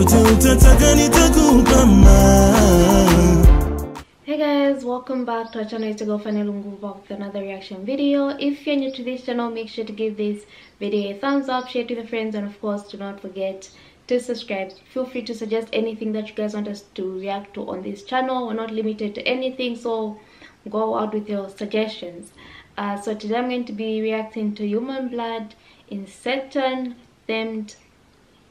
utataka nitakupa Hey guys, welcome back to our channel. It's your girl Fanny Lungu back with another reaction video. If you're new to this channel, make sure to give this video a thumbs up, share it with your friends, and of course, do not forget to subscribe. Feel free to suggest anything that you guys want us to react to on this channel. We're not limited to anything, so go out with your suggestions. Uh, so today I'm going to be reacting to human blood in Satan themed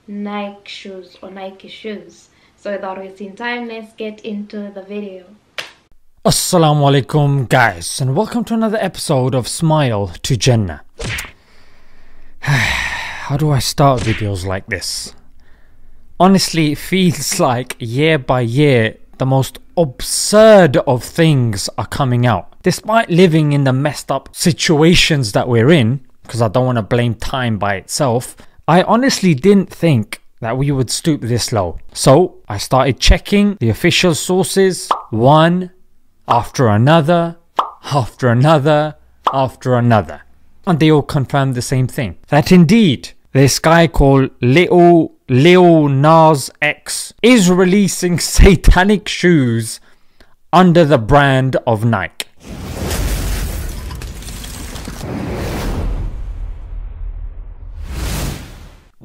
Nike shoes or Nike shoes. So without wasting time, let's get into the video. Assalamu alaikum guys and welcome to another episode of Smile to Jannah. How do I start videos like this? Honestly, it feels like year by year the most absurd of things are coming out. Despite living in the messed up situations that we're in, because I don't want to blame time by itself, I honestly didn't think that we would stoop this low. So I started checking the official sources one after another, after another, after another. And they all confirmed the same thing. That indeed, this guy called Little Lil Nas X is releasing satanic shoes under the brand of Nike.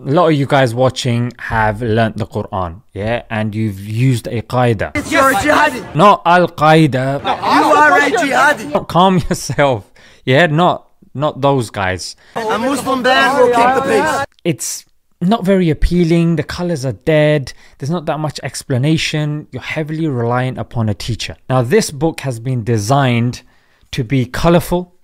A lot of you guys watching have learnt the Quran, yeah, and you've used a qaida. You're a jihadi. Not Al Qaeda. You are a jihadi. Calm yourself. Yeah, not not those guys. A Muslim band will keep the peace. It's not very appealing. The colors are dead. There's not that much explanation. You're heavily reliant upon a teacher. Now, this book has been designed to be colorful.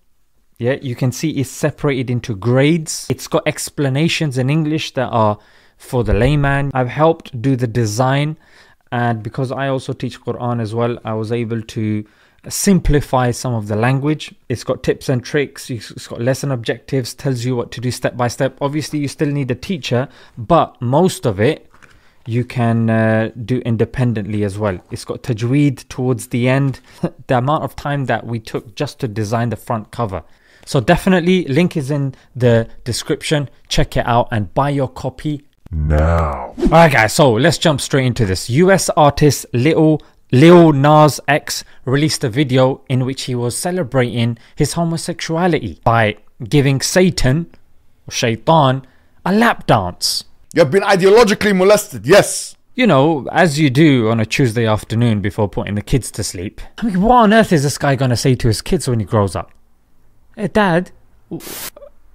Yeah, you can see it's separated into grades. It's got explanations in English that are for the layman. I've helped do the design, and because I also teach Quran as well, I was able to simplify some of the language. It's got tips and tricks, it's got lesson objectives, tells you what to do step by step. Obviously, you still need a teacher, but most of it you can uh, do independently as well. It's got tajweed towards the end. the amount of time that we took just to design the front cover. So definitely link is in the description. Check it out and buy your copy now. Alright guys, so let's jump straight into this. US artist Little Lil Nas X released a video in which he was celebrating his homosexuality by giving Satan, or Shaitan, a lap dance. You've been ideologically molested, yes. You know, as you do on a Tuesday afternoon before putting the kids to sleep. I mean, what on earth is this guy gonna say to his kids when he grows up? Hey, Dad.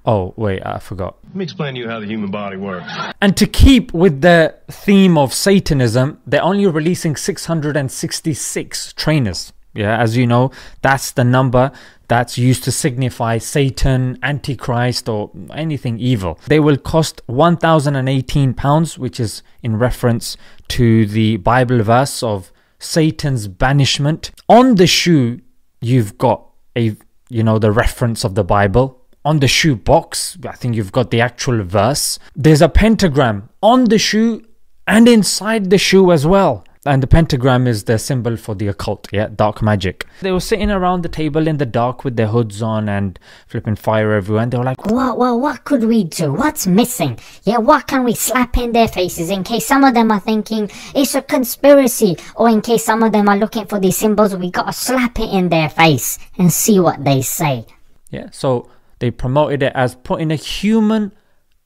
Oh, wait, I forgot. Let me explain to you how the human body works. And to keep with the theme of Satanism, they're only releasing 666 trainers. Yeah, as you know, that's the number that's used to signify Satan, Antichrist, or anything evil. They will cost 1,018 pounds, which is in reference to the Bible verse of Satan's banishment. On the shoe, you've got a you know the reference of the Bible on the shoe box, I think you've got the actual verse. There's a pentagram on the shoe and inside the shoe as well. And the pentagram is the symbol for the occult, yeah, dark magic. They were sitting around the table in the dark with their hoods on and flipping fire everywhere. And they were like, What, what, what could we do? What's missing? Yeah, what can we slap in their faces in case some of them are thinking it's a conspiracy, or in case some of them are looking for these symbols, we gotta slap it in their face and see what they say. Yeah, so they promoted it as putting a human,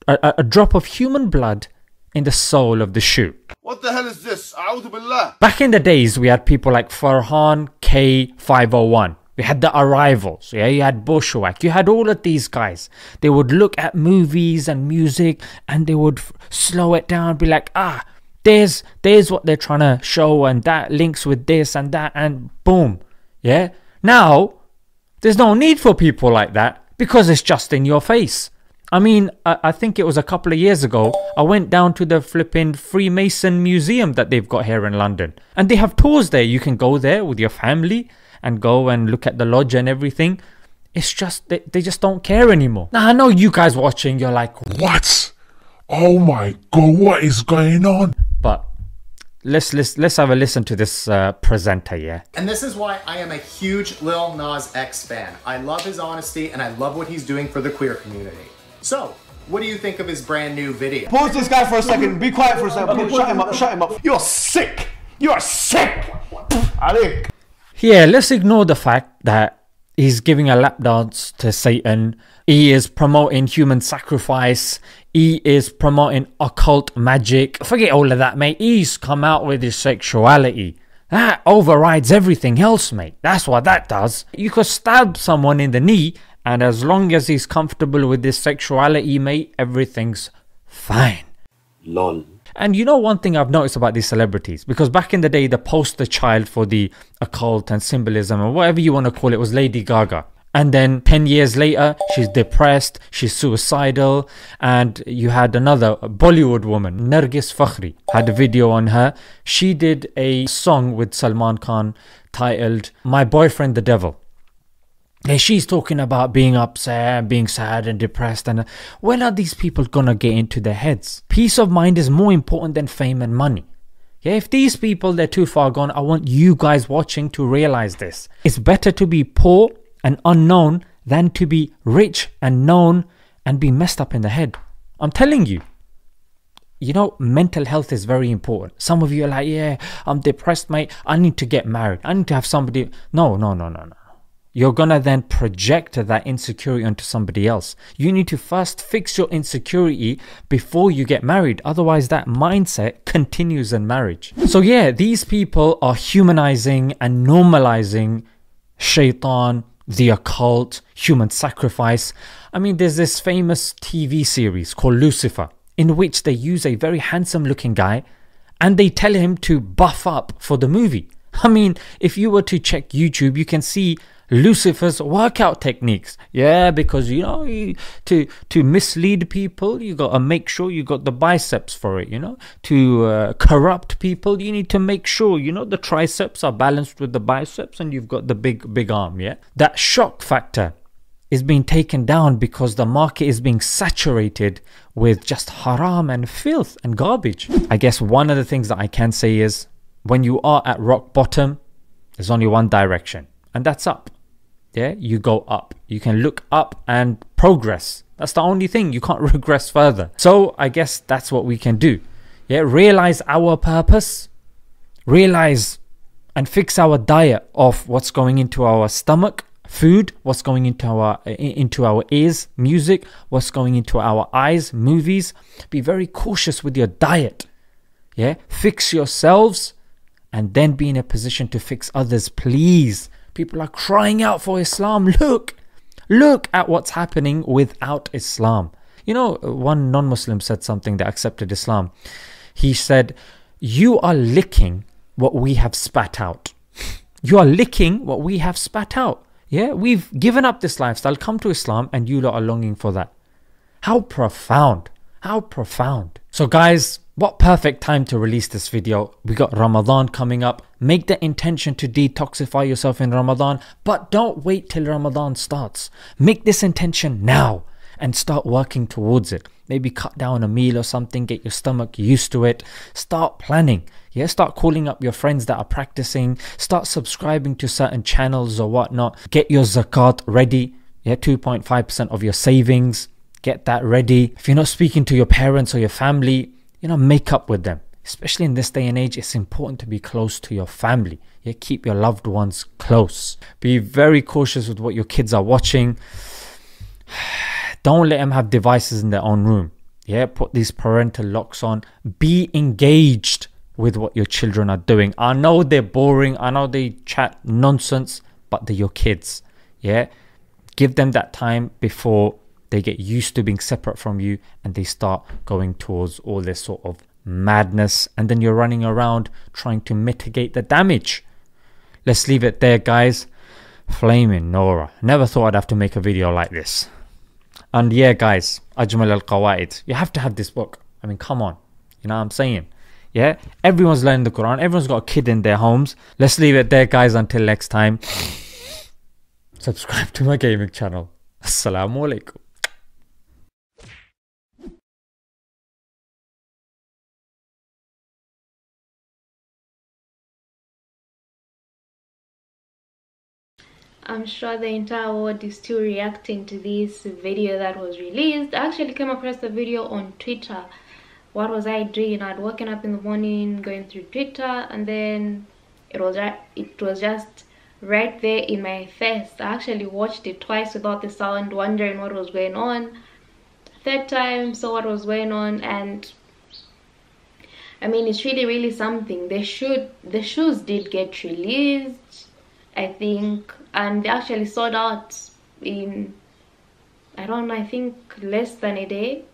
a, a drop of human blood in the sole of the shoe. What the hell is this? Back in the days, we had people like Farhan K501. We had the Arrivals, yeah, you had Bushwhack, you had all of these guys. They would look at movies and music and they would slow it down, be like, ah, there's there's what they're trying to show, and that links with this and that, and boom. Yeah. Now, there's no need for people like that because it's just in your face. I mean, I, I think it was a couple of years ago, I went down to the flipping Freemason Museum that they've got here in London. And they have tours there. You can go there with your family and go and look at the lodge and everything. It's just, they, they just don't care anymore. Now, I know you guys watching, you're like, What? Oh my god, what is going on? but let's, let's, let's have a listen to this uh, presenter, yeah? And this is why I am a huge Lil Nas X fan. I love his honesty and I love what he's doing for the queer community. So, what do you think of his brand new video? Pause this guy for a second. Be quiet for a second. Pause- shut him up. Shut him up. You're sick. You're sick. Alik. Yeah, let's ignore the fact that he's giving a lap dance to Satan. He is promoting human sacrifice. He is promoting occult magic. Forget all of that, mate. He's come out with his sexuality. That overrides everything else, mate. That's what that does. You could stab someone in the knee, and as long as he's comfortable with his sexuality, mate, everything's fine. Lol. And you know one thing I've noticed about these celebrities, because back in the day, the poster child for the occult and symbolism or whatever you want to call it was Lady Gaga. And then 10 years later, she's depressed, she's suicidal, and you had another Bollywood woman, Nargis Fakhri, had a video on her. She did a song with Salman Khan titled My Boyfriend the Devil. Yeah, she's talking about being upset, and being sad and depressed. And uh, when are these people gonna get into their heads? Peace of mind is more important than fame and money. Yeah, if these people they're too far gone, I want you guys watching to realize this. It's better to be poor and unknown than to be rich and known and be messed up in the head. I'm telling you. You know, mental health is very important. Some of you are like, yeah, I'm depressed, mate. I need to get married. I need to have somebody. No, no, no, no, no. You're gonna then project that insecurity onto somebody else. You need to first fix your insecurity before you get married. Otherwise, that mindset continues in marriage. So, yeah, these people are humanizing and normalizing shaitan, the occult, human sacrifice. I mean, there's this famous TV series called Lucifer, in which they use a very handsome looking guy and they tell him to buff up for the movie. I mean, if you were to check YouTube, you can see Lucifer's workout techniques. Yeah, because you know, you- to to mislead people, you got to make sure you got the biceps for it. You know, to uh, corrupt people, you need to make sure you know the triceps are balanced with the biceps, and you've got the big big arm. Yeah, that shock factor is being taken down because the market is being saturated with just haram and filth and garbage. I guess one of the things that I can say is when you are at rock bottom, there's only one direction, and that's up. Yeah, you go up. You can look up and progress. That's the only thing. You can't regress further. So I guess that's what we can do. Yeah, realize our purpose, realize and fix our diet of what's going into our stomach food what's going into our into our ears music what's going into our eyes movies be very cautious with your diet yeah fix yourselves and then be in a position to fix others please people are crying out for islam. Look look at what's happening without islam. You know one non-muslim said something that accepted islam. He said you are licking what we have spat out. You are licking what we have spat out. Yeah we've given up this lifestyle come to islam and you lot are longing for that. How profound. How profound. So, guys, what perfect time to release this video. We got Ramadan coming up. Make the intention to detoxify yourself in Ramadan, but don't wait till Ramadan starts. Make this intention now and start working towards it. Maybe cut down a meal or something, get your stomach used to it. Start planning. Yeah, start calling up your friends that are practicing. Start subscribing to certain channels or whatnot. Get your zakat ready. Yeah, 2.5% of your savings get that ready. If you're not speaking to your parents or your family, you know, make up with them. Especially in this day and age, it's important to be close to your family. Yeah, keep your loved ones close. Be very cautious with what your kids are watching. Don't let them have devices in their own room. Yeah, put these parental locks on. Be engaged with what your children are doing. I know they're boring. I know they chat nonsense, but they're your kids. Yeah, give them that time before they get used to being separate from you and they start going towards all this sort of madness. And then you're running around trying to mitigate the damage. Let's leave it there guys. Flaming nora. Never thought i'd have to make a video like this. And yeah guys ajmal al qawaid you have to have this book. I mean come on. You know what i'm saying? Yeah? Everyone's learning the quran. Everyone's got a kid in their homes. Let's leave it there guys. Until next time. Subscribe to my gaming channel. Assalamu alaikum I'm sure the entire world is still reacting to this video that was released. I actually came across the video on Twitter. What was I doing? I'd woken up in the morning, going through Twitter, and then it was it was just right there in my face. I actually watched it twice without the sound, wondering what was going on. Third time, saw what was going on, and I mean, it's really, really something. The shoe, the shoes did get released, I think, and they actually sold out in, I don't know, I think less than a day.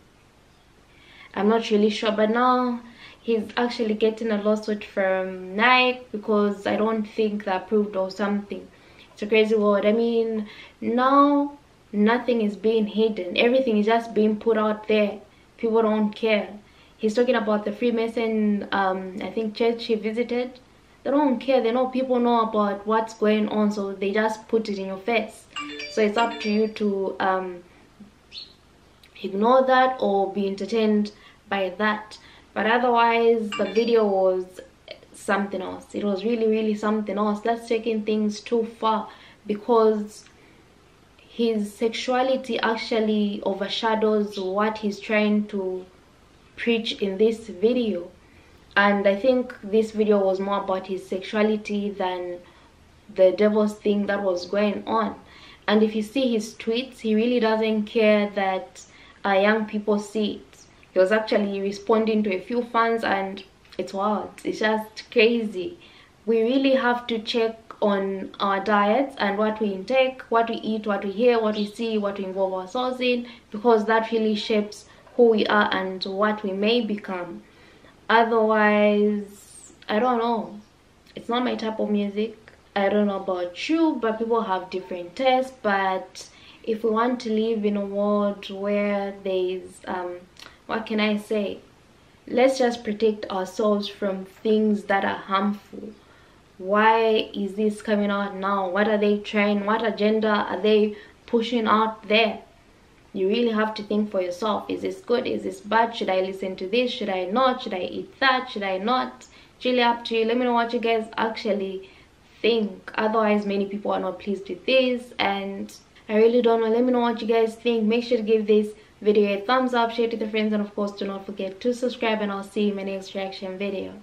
I'm not really sure, but now he's actually getting a lawsuit from Nike because I don't think they approved or something. It's a crazy world. I mean, now nothing is being hidden. Everything is just being put out there. People don't care. He's talking about the Freemason, um, I think, church he visited. They don't care. They know people know about what's going on, so they just put it in your face. So it's up to you to um, ignore that or be entertained by that but otherwise the video was something else it was really really something else that's taking things too far because his sexuality actually overshadows what he's trying to preach in this video and i think this video was more about his sexuality than the devil's thing that was going on. And if you see his tweets he really doesn't care that uh, young people see it. He was actually responding to a few fans and it's wild. It's just crazy. We really have to check on our diets and what we intake what we eat what we hear what we see what we involve ourselves in because that really shapes who we are and what we may become otherwise i don't know it's not my type of music i don't know about you but people have different tastes but if we want to live in a world where there's um, what can I say? Let's just protect ourselves from things that are harmful. Why is this coming out now? What are they trying? What agenda are they pushing out there? You really have to think for yourself. Is this good? Is this bad? Should I listen to this? Should I not? Should I eat that? Should I not? It's really up to you. Let me know what you guys actually think. Otherwise, many people are not pleased with this and I really don't know. Let me know what you guys think. Make sure to give this video a thumbs up, share it with your friends, and of course do not forget to subscribe and I'll see you in my next reaction video.